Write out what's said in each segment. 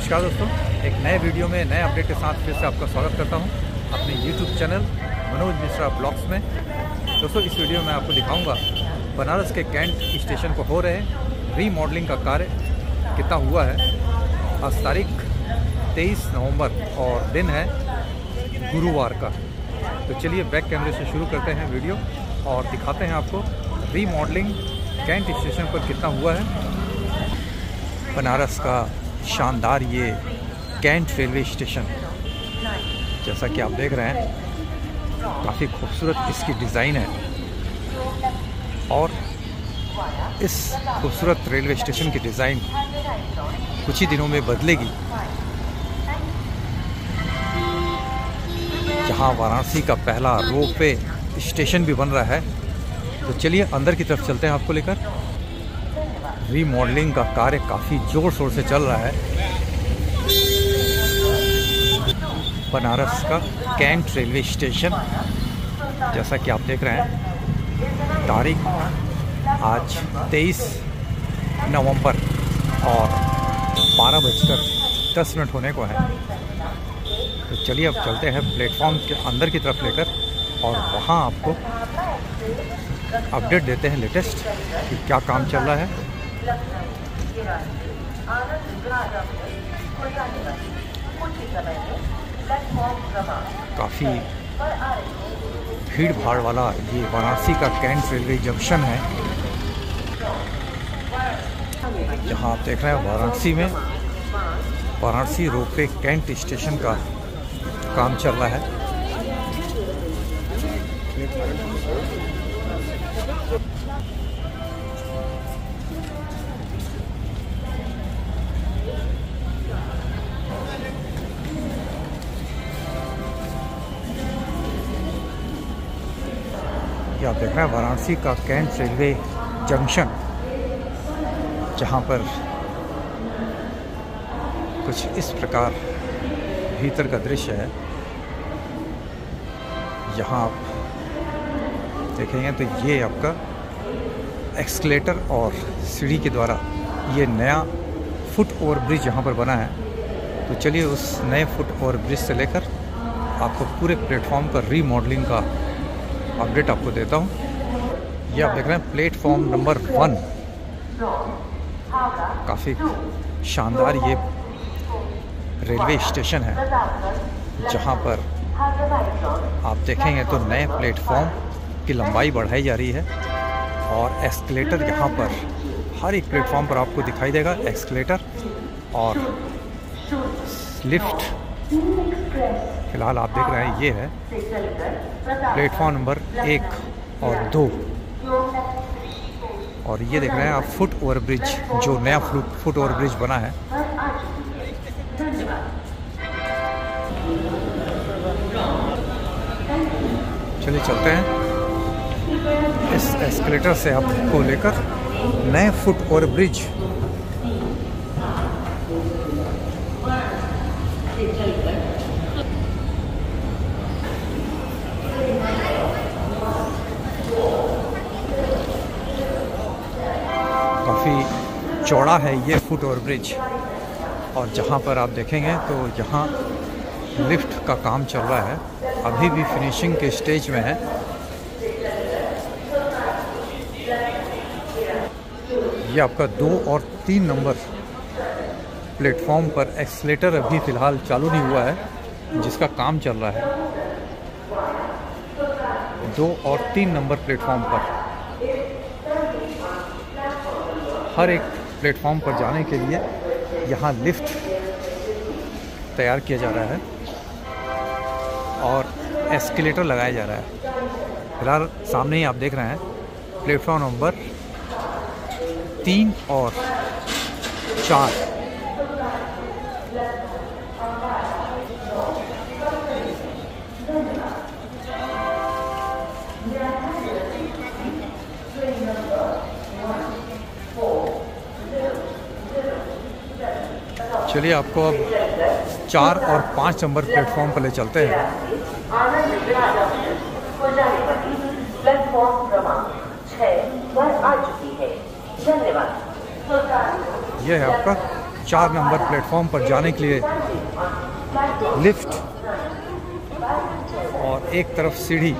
नमस्कार दोस्तों, एक नए वीडियो में नए अपडेट के साथ फिर से आपका स्वागत करता हूँ अपने YouTube channel Manoj Mishra blogs में। दोस्तों, इस वीडियो में आपको दिखाऊँगा बनारस के कैंट स्टेशन को हो रहे रीमॉडलिंग का कार्य कितना हुआ है। आज तारीख 23 नवंबर और दिन है गुरुवार का। तो चलिए बैक कैमरे से शुरू करते हैं वीडियो और दिखाते हैं आपको रीमॉडलिंग कैंट स्टेशन पर कितना हुआ है बनारस का। शानदार ये कैंट रेलवे स्टेशन। जैसा कि आप देख रहे हैं, काफ़ी खूबसूरत इसकी डिज़ाइन है। और इस खूबसूरत रेलवे स्टेशन की डिज़ाइन कुछ ही दिनों में बदलेगी। जहाँ वाराणसी का पहला रोप वे स्टेशन भी बन रहा है। तो चलिए, अंदर की तरफ़ चलते हैं आपको लेकर। रीमॉडलिंग का कार्य काफ़ी ज़ोर शोर से चल रहा है। बनारस का कैंट रेलवे स्टेशन, जैसा कि आप देख रहे हैं, तारीख आज 23 नवंबर और बारह बजकर दस मिनट होने को है। तो चलिए अब चलते हैं प्लेटफॉर्म के अंदर की तरफ़ लेकर और वहाँ आपको अपडेट देते हैं लेटेस्ट कि क्या काम चल रहा है। काफ़ी भीड़ भाड़ वाला ये वाराणसी का कैंट रेलवे जंक्शन है। जहाँ आप देख रहे हैं, वाराणसी में वाराणसी रोपवे कैंट स्टेशन का काम चल रहा है। ये आप देख रहे हैं, वाराणसी का कैंट रेलवे जंक्शन, जहाँ पर कुछ इस प्रकार भीतर का दृश्य है। यहाँ आप देखेंगे तो ये आपका एक्सकलेटर और सीढ़ी के द्वारा ये नया फुट ओवर ब्रिज यहाँ पर बना है। तो चलिए उस नए फुट ओवर ब्रिज से लेकर आपको पूरे प्लेटफॉर्म पर रीमॉडलिंग का अपडेट आपको देता हूँ। ये आप देख रहे हैं प्लेटफॉर्म नंबर वन काफ़ी शानदार ये रेलवे स्टेशन है, जहाँ पर आप देखेंगे तो नए प्लेटफॉर्म की लंबाई बढ़ाई जा रही है और एस्केलेटर यहाँ पर, हर एक प्लेटफॉर्म पर आपको दिखाई देगा एस्केलेटर और लिफ्ट फ़िलहाल आप देख रहे हैं, ये है प्लेटफॉर्म नंबर एक और दो। और ये देख रहे हैं आप, फुट ओवर ब्रिज, जो नया फुट ओवर ब्रिज बना है। चलिए चलते हैं। इस एस्केलेटर से आपको लेकर नए फुट ओवर ब्रिज काफ़ी चौड़ा है ये फुट ओवर ब्रिज। और जहाँ पर आप देखेंगे तो यहाँ लिफ्ट का काम चल रहा है। अभी भी फिनिशिंग के स्टेज में है। ये आपका दो और तीन नंबर प्लेटफॉर्म पर एक्सलेटर अभी फ़िलहाल चालू नहीं हुआ है, जिसका काम चल रहा है। दो और तीन नंबर प्लेटफॉर्म पर। हर एक प्लेटफॉर्म पर जाने के लिए यहाँ लिफ्ट तैयार किया जा रहा है और एस्केलेटर लगाया जा रहा है। फ़िलहाल सामने ही आप देख रहे हैं, प्लेटफॉर्म नंबर तीन और चार। चलिए आपको अब चार और पाँच नंबर प्लेटफॉर्म पर ले चलते हैं। यह है आपका चार नंबर प्लेटफॉर्म पर जाने के लिए लिफ्ट और एक तरफ़ सीढ़ी,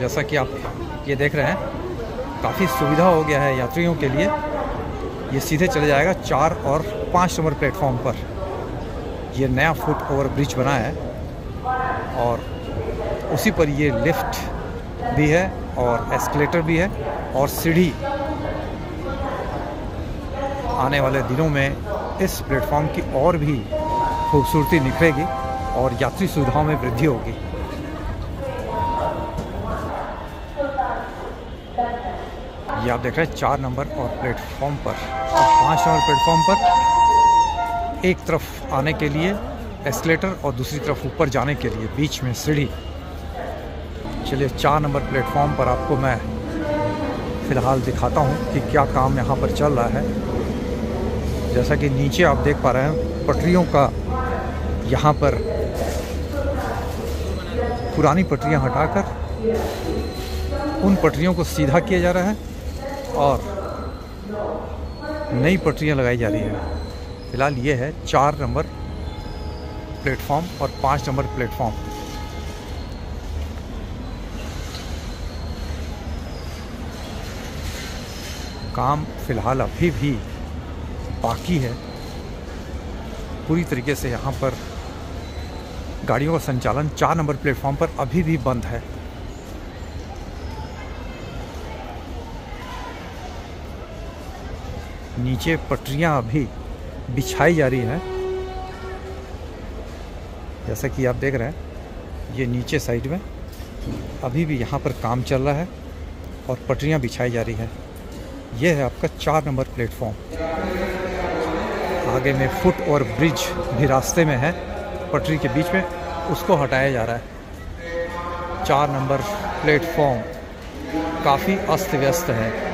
जैसा कि आप ये देख रहे हैं। काफ़ी सुविधा हो गया है यात्रियों के लिए। ये सीधे चले जाएगा चार और पाँच नंबर प्लेटफॉर्म पर। ये नया फुट ओवर ब्रिज बना है और उसी पर ये लिफ्ट भी है और एस्केलेटर भी है और सीढ़ी आने वाले दिनों में इस प्लेटफॉर्म की और भी खूबसूरती निखरेगी और यात्री सुविधाओं में वृद्धि होगी। ये आप देख रहे हैं चार नंबर और प्लेटफॉर्म पर और पाँच नंबर प्लेटफॉर्म पर एक तरफ़ आने के लिए एस्केलेटर और दूसरी तरफ़ ऊपर जाने के लिए बीच में सीढ़ी। चलिए, चार नंबर प्लेटफॉर्म पर आपको मैं फ़िलहाल दिखाता हूँ कि क्या काम यहाँ पर चल रहा है। जैसा कि नीचे आप देख पा रहे हैं, पटरियों का यहाँ पर पुरानी पटरियाँ हटाकर उन पटरियों को सीधा किया जा रहा है और नई पटरियाँ लगाई जा रही है। फ़िलहाल ये है चार नंबर प्लेटफॉर्म और पाँच नंबर प्लेटफॉर्म। काम फ़िलहाल अभी भी बाकी है। पूरी तरीके से यहाँ पर गाड़ियों का संचालन चार नंबर प्लेटफॉर्म पर अभी भी बंद है। नीचे पटरियाँ अभी बिछाई जा रही हैं। जैसा कि आप देख रहे हैं, ये नीचे साइड में अभी भी यहाँ पर काम चल रहा है और पटरियाँ बिछाई जा रही है। ये है आपका चार नंबर प्लेटफॉर्म। आगे में फुट और ब्रिज भी रास्ते में है, पटरी के बीच में, उसको हटाया जा रहा है। चार नंबर प्लेटफॉर्म। काफ़ी अस्त व्यस्त है।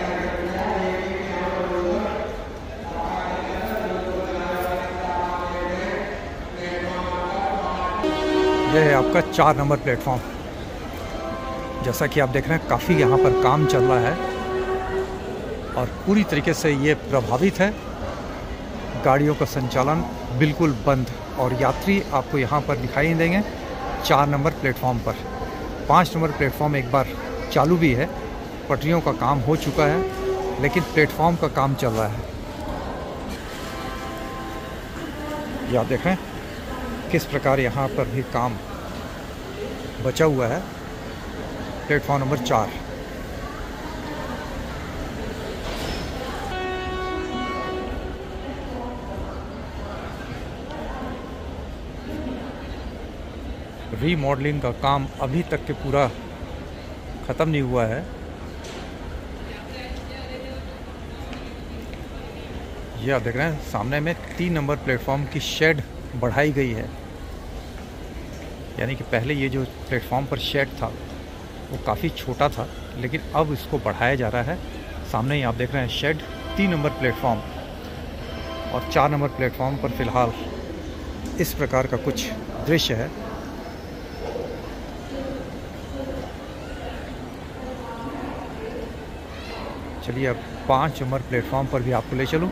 यह है आपका चार नंबर प्लेटफॉर्म। जैसा कि आप देख रहे हैं, काफ़ी यहाँ पर काम चल रहा है और पूरी तरीके से ये प्रभावित है। गाड़ियों का संचालन बिल्कुल बंद और यात्री आपको यहाँ पर दिखाई नहीं देंगे चार नंबर प्लेटफॉर्म पर। पाँच नंबर प्लेटफॉर्म एक बार चालू भी है, पटरियों का काम हो चुका है, लेकिन प्लेटफॉर्म का काम चल रहा है। ये देखें किस प्रकार यहाँ पर भी काम बचा हुआ है? प्लेटफॉर्म नंबर चार। रीमॉडलिंग का काम अभी तक के पूरा ख़त्म नहीं हुआ है। ये आप देख रहे हैं, सामने में तीन नंबर प्लेटफॉर्म की शेड बढ़ाई गई है। यानी कि पहले ये जो प्लेटफॉर्म पर शेड था, वो काफ़ी छोटा था, लेकिन अब इसको बढ़ाया जा रहा है। सामने ही आप देख रहे हैं शेड, तीन नंबर प्लेटफॉर्म और चार नंबर प्लेटफॉर्म पर फ़िलहाल इस प्रकार का कुछ दृश्य है। चलिए अब पाँच नंबर प्लेटफॉर्म पर भी आपको ले चलूँ।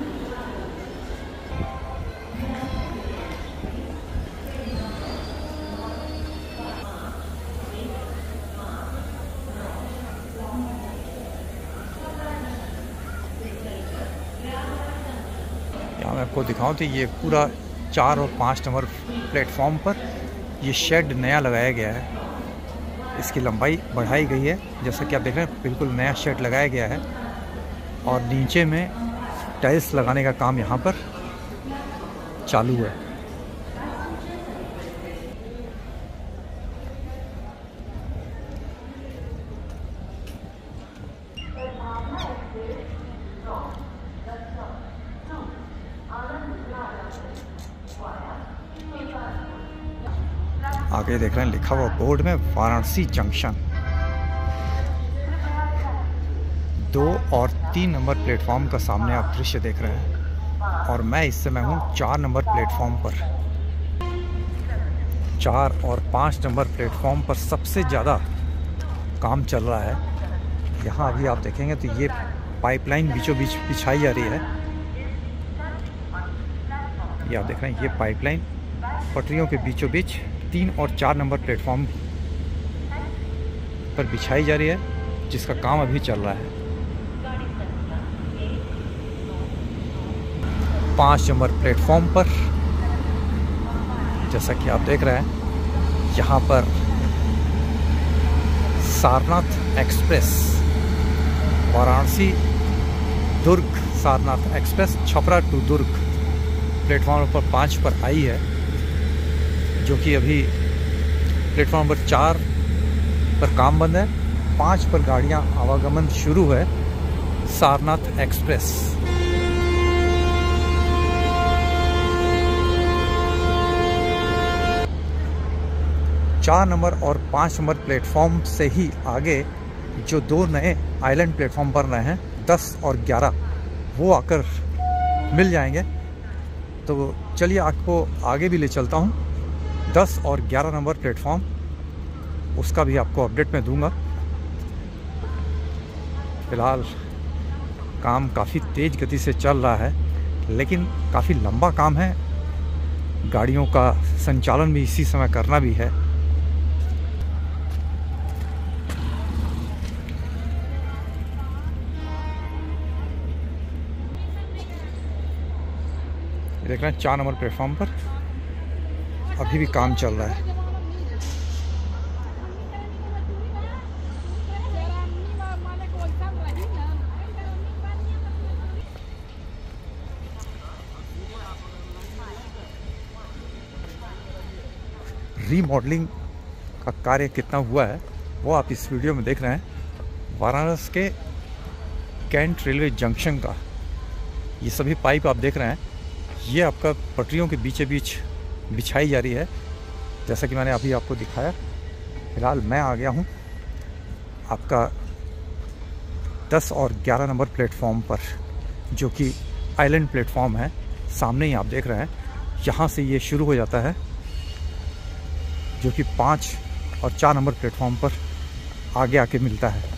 आपको दिखाऊँ तो ये पूरा चार और पाँच नंबर प्लेटफॉर्म पर ये शेड नया लगाया गया है। इसकी लंबाई बढ़ाई गई है। जैसा कि आप देख रहे हैं, बिल्कुल नया शेड लगाया गया है और नीचे में टाइल्स लगाने का काम यहाँ पर चालू है। आगे देख रहे हैं, लिखा हुआ बोर्ड में वाराणसी जंक्शन। दो और तीन नंबर प्लेटफॉर्म का सामने आप दृश्य देख रहे हैं, और मैं इस समय हूँ चार नंबर प्लेटफॉर्म पर। चार और पाँच नंबर प्लेटफॉर्म पर सबसे ज़्यादा काम चल रहा है। यहाँ अभी आप देखेंगे तो ये पाइपलाइन बीचों बीच बिछाई जा रही है। ये आप देख रहे हैं, ये पाइपलाइन पटरियों के बीचों बीच तीन और चार नंबर प्लेटफॉर्म पर बिछाई जा रही है, जिसका काम अभी चल रहा है। पाँच नंबर प्लेटफॉर्म पर, जैसा कि आप देख रहे हैं, यहाँ पर Sarnath express, Varanasi Durg Sarnath express, Chhapra to Durg platform पर पाँच पर आई है। जो कि अभी प्लेटफॉर्म नंबर चार पर काम बंद है। पाँच पर गाड़ियाँ आवागमन शुरू है। सारनाथ एक्सप्रेस। चार नंबर और पाँच नंबर प्लेटफॉर्म से ही आगे जो दो नए आइलैंड प्लेटफॉर्म बन रहे हैं, दस और ग्यारह, वो आकर मिल जाएँगे। तो चलिए आपको आगे भी ले चलता हूँ। दस और ग्यारह नंबर प्लेटफॉर्म, उसका भी आपको अपडेट मैं दूँगा। फ़िलहाल काम काफ़ी तेज़ गति से चल रहा है, लेकिन काफ़ी लंबा काम है। गाड़ियों का संचालन भी इसी समय करना भी है। देख रहे हैं, चार नंबर प्लेटफॉर्म पर। अभी भी काम चल रहा है। रीमॉडलिंग का कार्य कितना हुआ है, वो आप इस वीडियो में देख रहे हैं। वाराणसी के कैंट रेलवे जंक्शन का ये सभी पाइप आप देख रहे हैं। ये आपका पटरियों के बीचे बीच बिछाई जा रही है। जैसा कि मैंने अभी आपको दिखाया, फ़िलहाल मैं आ गया हूँ आपका 10 और 11 नंबर प्लेटफॉर्म पर, जो कि आइलैंड प्लेटफॉर्म है। सामने ही आप देख रहे हैं, यहाँ से ये शुरू हो जाता है, जो कि पाँच और चार नंबर प्लेटफॉर्म पर आगे आके मिलता है।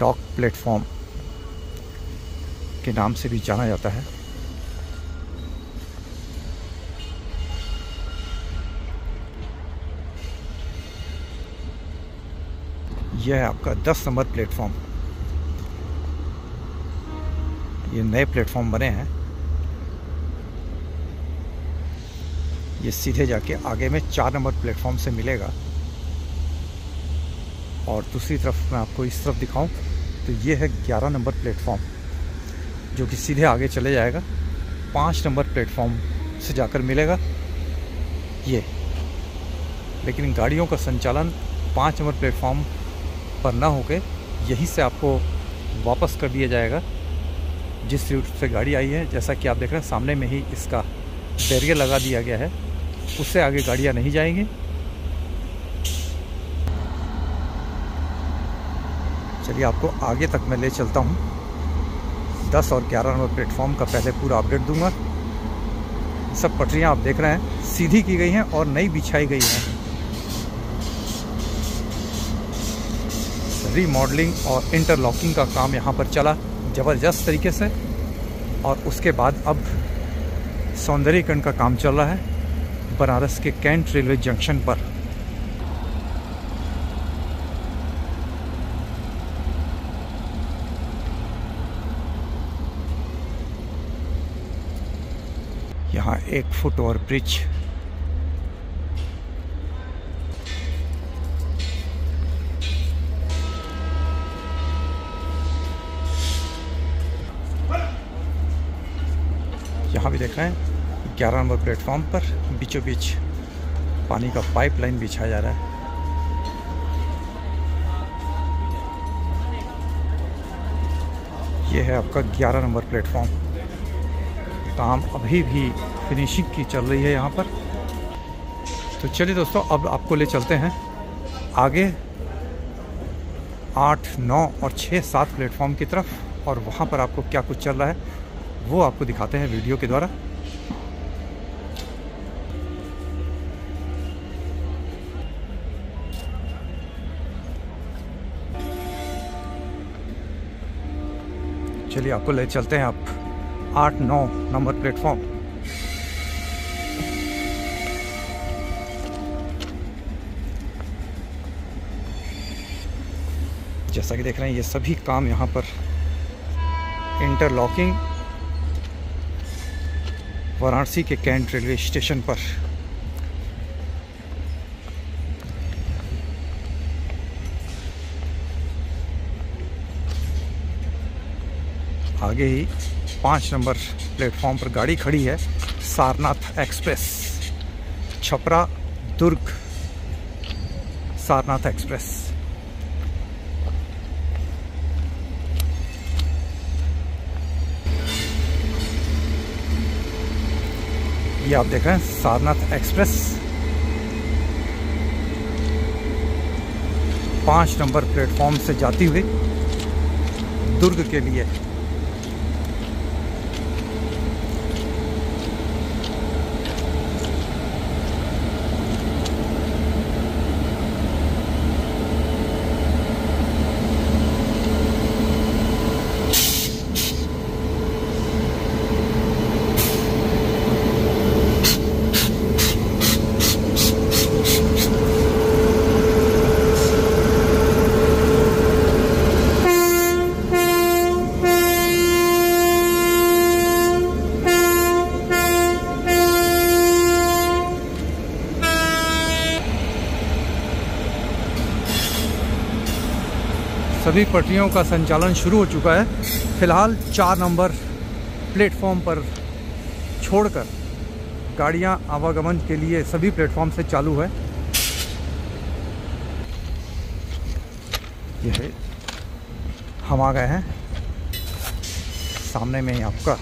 डॉक प्लेटफॉर्म के नाम से भी जाना जाता है। यह है आपका 10 नंबर प्लेटफॉर्म। ये नए प्लेटफॉर्म बने हैं। ये सीधे जाके आगे में चार नंबर प्लेटफॉर्म से मिलेगा। और दूसरी तरफ़ मैं आपको इस तरफ़ दिखाऊँ तो ये है ग्यारह नंबर प्लेटफॉर्म। जो कि सीधे आगे चले जाएगा। पाँच नंबर प्लेटफॉर्म से जाकर मिलेगा। ये। लेकिन गाड़ियों का संचालन पाँच नंबर प्लेटफॉर्म पर ना होके यहीं से आपको वापस कर दिया जाएगा। जिस रूट से गाड़ी आई है, जैसा कि आप देख रहे हैं, सामने में ही इसका बैरियर लगा दिया गया है। उससे आगे गाड़ियाँ नहीं जाएँगी। चलिए, आपको आगे तक मैं ले चलता हूँ। दस और ग्यारह नंबर प्लेटफॉर्म का पहले पूरा अपडेट दूँगा। सब पटरियाँ आप देख रहे हैं, सीधी की गई हैं और नई बिछाई गई हैं। रीमॉडलिंग और इंटरलॉकिंग का काम यहाँ पर चला ज़बरदस्त तरीके से और उसके बाद अब सौंदर्यकरण का काम चल रहा है। बनारस के कैंट रेलवे जंक्शन पर यहाँ एक फुट ओवर ब्रिज। यहाँ भी देख रहे हैं, ग्यारह नंबर प्लेटफॉर्म पर बीचों बीच पानी का पाइपलाइन बिछाया जा रहा है। ये है आपका ग्यारह नंबर प्लेटफॉर्म। काम अभी भी फिनिशिंग की चल रही है यहाँ पर। तो चलिए दोस्तों, अब आपको ले चलते हैं। आगे आठ, नौ और छः सात प्लेटफॉर्म की तरफ़ और वहाँ पर आपको क्या कुछ चल रहा है, वो आपको दिखाते हैं वीडियो के द्वारा। चलिए आपको ले चलते हैं आप। आठ नौ नंबर प्लेटफॉर्म। जैसा कि देख रहे हैं, ये सभी काम यहाँ पर इंटरलॉकिंग वाराणसी के कैंट रेलवे स्टेशन पर। आगे ही पाँच नंबर प्लेटफॉर्म पर गाड़ी खड़ी है, सारनाथ एक्सप्रेस। छपरा, दुर्ग, सारनाथ एक्सप्रेस। ये आप देख रहे हैं, सारनाथ एक्सप्रेस। पाँच नंबर प्लेटफॉर्म से जाती हुई दुर्ग के लिए सभी पटरियों का संचालन शुरू हो चुका है। फ़िलहाल चार नंबर प्लेटफॉर्म पर छोड़कर गाड़ियाँ आवागमन के लिए सभी प्लेटफॉर्म से चालू है। यह हम आ गए हैं। सामने में ही आपका।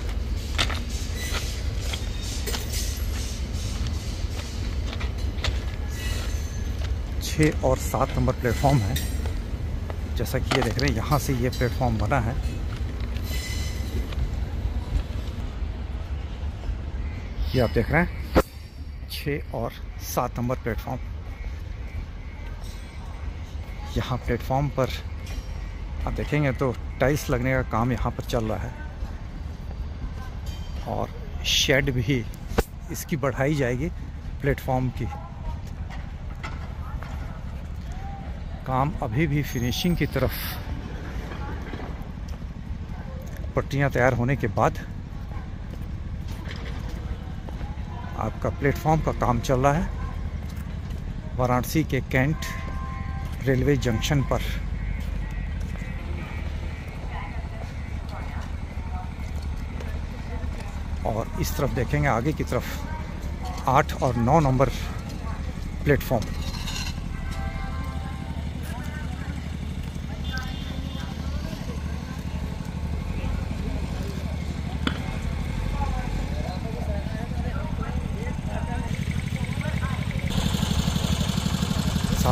छः और सात नंबर प्लेटफॉर्म है। जैसा कि ये देख रहे हैं, यहाँ से ये प्लेटफॉर्म बना है। ये आप देख रहे हैं छः और सात नंबर प्लेटफॉर्म यहाँ प्लेटफॉर्म पर आप देखेंगे तो टाइल्स लगने का काम यहाँ पर चल रहा है। और शेड भी इसकी बढ़ाई जाएगी प्लेटफॉर्म की। काम अभी भी फिनिशिंग की तरफ़ पट्टियाँ तैयार होने के बाद आपका प्लेटफॉर्म का काम चल रहा है। वाराणसी के कैंट रेलवे जंक्शन पर। और इस तरफ़ देखेंगे आगे की तरफ़ आठ और नौ नंबर प्लेटफॉर्म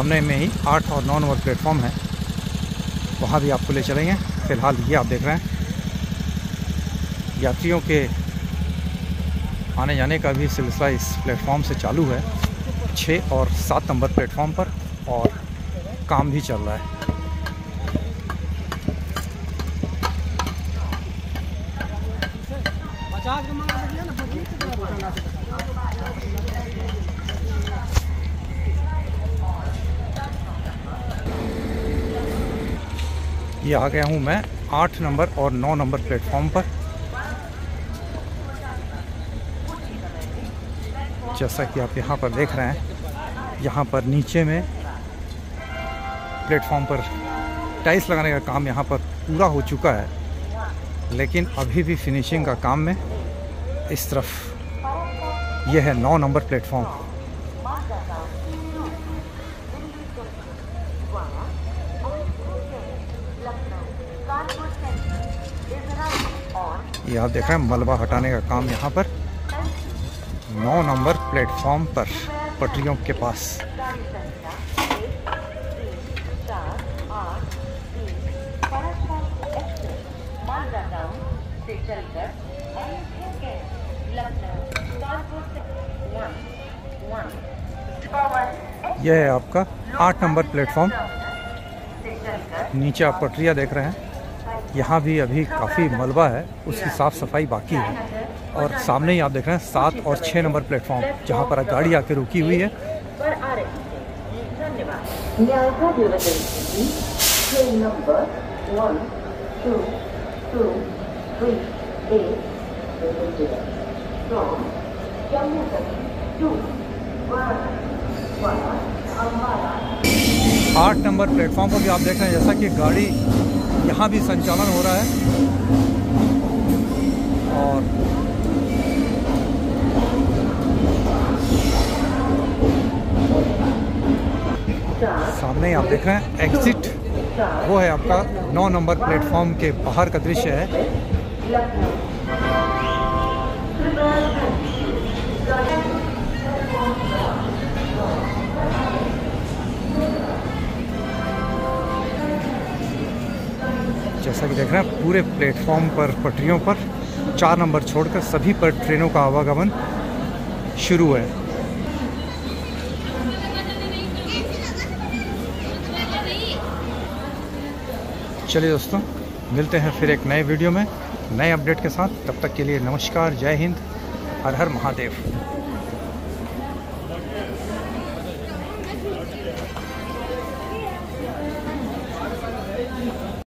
सामने में ही आठ और नौ नंबर प्लेटफॉर्म है। वहाँ भी आपको ले चलेंगे। फ़िलहाल ये आप देख रहे हैं। यात्रियों के आने जाने का भी सिलसिला इस प्लेटफॉर्म से चालू है। छः और सात नंबर प्लेटफॉर्म पर और काम भी चल रहा है। ये आ गया हूँ मैं आठ नंबर और नौ नंबर प्लेटफॉर्म पर। जैसा कि आप यहाँ पर देख रहे हैं, यहाँ पर नीचे में प्लेटफॉर्म पर टाइल्स लगाने का काम यहाँ पर पूरा हो चुका है, लेकिन अभी भी फिनिशिंग का काम में इस तरफ़ यह है नौ नंबर प्लेटफॉर्म। ये आप देख रहे हैं, मलबा हटाने का काम यहाँ पर। नौ नंबर प्लेटफॉर्म पर पटरियों के पास। यह है आपका आठ नंबर प्लेटफॉर्म। नीचे आप पटरिया देख रहे हैं। यहाँ भी अभी काफ़ी मलबा है, उसकी साफ़ सफ़ाई बाकी है। और सामने ही आप देख रहे हैं, सात और छः नंबर प्लेटफॉर्म, जहाँ पर गाड़ी आके रुकी हुई है। आठ नंबर प्लेटफॉर्म पर भी आप देख रहे हैं, जैसा कि गाड़ी यहाँ भी संचालन हो रहा है। और सामने आप देख रहे हैं एग्जिट वो है आपका नौ नंबर प्लेटफॉर्म के बाहर का दृश्य है। रहे हैं पूरे प्लेटफॉर्म पर, पटरियों पर। चार नंबर छोड़कर सभी पर ट्रेनों का आवागमन शुरू है। चलिए दोस्तों, मिलते हैं फिर एक नए वीडियो में, नए अपडेट के साथ। तब तक के लिए नमस्कार, जय हिंद, हर हर महादेव।